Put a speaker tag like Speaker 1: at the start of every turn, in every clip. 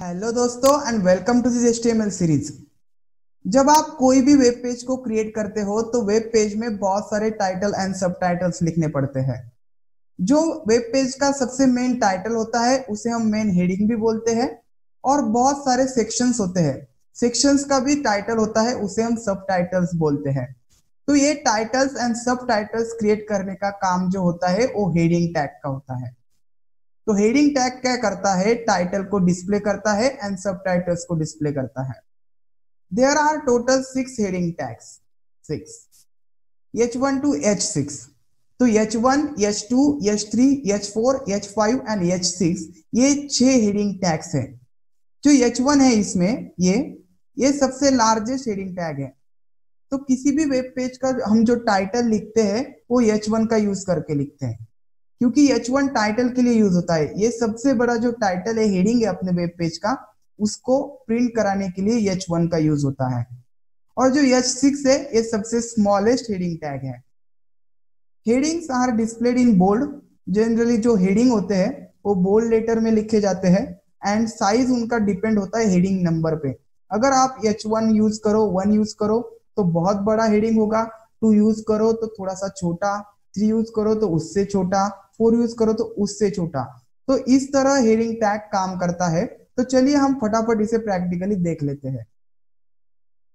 Speaker 1: Hello दोस्तों and welcome to this HTML series जब आप कोई भी वेब पेज को क्रिएट करते हो तो वेब पेज में बहुत सारे टाइटल एंड सब टाइटल्स लिखने पड़ते हैं। जो वेब पेज का सबसे मेन टाइटल होता है, उसे हम मेन हेडिंग भी बोलते हैं और बहुत सारे सेक्शंस होते हैं। सेक्शंस का भी टाइटल होता है, उसे हम सब टाइटल्स बोलते हैं। तो ये titles and subtitles create करने का काम जो होता है, वो हेडिंग टैग का होता है। तो हेडिंग टैग क्या करता है? टाइटल को डिस्प्ले करता है एंड सब टाइटल्स को डिस्प्ले करता है। There are total six heading tags six H one two H six तो H one H two H three H four H five and H six ये छह हेडिंग टैग्स है। जो एच वन है इसमें, ये ये सबसे लार्जेस्ट हेडिंग टैग है। तो किसी भी वेब पेज का हम जो टाइटल लिखते हैं, वो एच वन का यूज़ करके लिखते हैं। क्योंकि एच वन टाइटल के लिए यूज़ होता है। ये सबसे बड़ा जो टाइटल है हेडिंग है अपने वेब पेज का, उसको प्रिंट कराने के लिए एच वन का यूज़ होता है। और जो एच सिक्स है, ये सबसे स्मॉलेस्ट हेडिंग टैग है। Headings are displayed in bold generally जो हेडिंग होते हैं, वो बोल्ड लेटर में लिखे जाते हैं एंड साइज़ उनका डिपेंड होता है हेडिंग नंबर पे। अगर आप एच वन यूज़ करो वन यूज़ करो तो बहुत बड़ा हेडिंग होगा। टू यूज़ करो तो थोड़ा सा छोटा। थ्री यूज़ करो तो उससे छोटा। फोर यूज़ करो तो उससे छोटा। तो इस तरह हेडिंग टैग काम करता है। तो चलिए हम फटाफट इसे प्रैक्टिकली देख लेते हैं।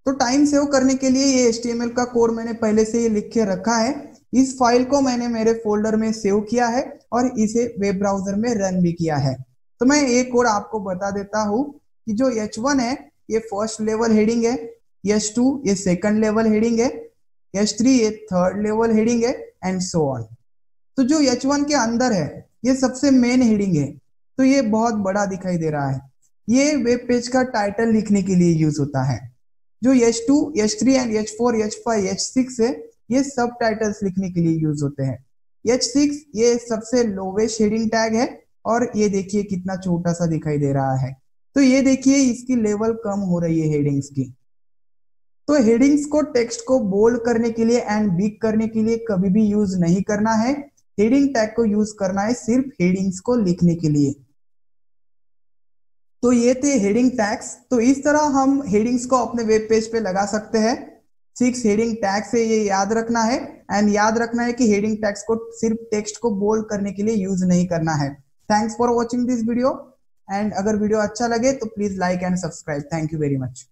Speaker 1: तो टाइम सेव करने के लिए ये एचटीएमएल का कोड मैंने पहले से ही लिख के रखा है। इस फ़ाइल को मैंने मेरे फोल्डर में सेव किया है और इसे वेब ब्राउज़र में रन भी किया है। तो मैं एक कोड आपको बता देता हूँ कि जो H1 है, ये फ़र्स्ट लेवल हेडिंग है। एच टू ये सेकंड लेवल हेडिंग है। एच थ्री ये थर्ड लेवल हेडिंग है। एंड सो ऑन तो जो एच वन के अंदर है, ये सबसे मेन हेडिंग है। तो ये बहुत बड़ा दिखाई दे रहा है। ये वेब पेज का टाइटल लिखने के लिए यूज़ होता है। जो H two H three and H four H five H six है, ये सब टाइटल्स लिखने के लिए यूज़ होते हैं। एच सिक्स ये सबसे लोवेस्ट हेडिंग टैग है और ये देखिए कितना छोटा सा दिखाई दे रहा है। तो ये देखिए, इसकी लेवल कम हो रही है हेडिंग्स की। तो हेडिंग्स को टेक्स्ट को बोल्ड करने के लिए एंड बिग करने के लिए कभी भी यूज़ नहीं करना है। हेडिंग टैग को यूज़ करना है सिर्फ़ हेडिंग्स को लिखने के लिए। तो ये थे हेडिंग टैग्स तो इस तरह हम हेडिंग्स को अपने वेब पेज पे लगा सकते हैं। सिक्स हेडिंग टैग है ये याद रखना है। एंड याद रखना है कि हेडिंग टैग्स को सिर्फ़ टेक्स्ट को बोल्ड करने के लिए यूज़ नहीं करना है। Thanks for watching this video and अगर वीडियो अच्छा लगे तो please like and subscribe thank you very much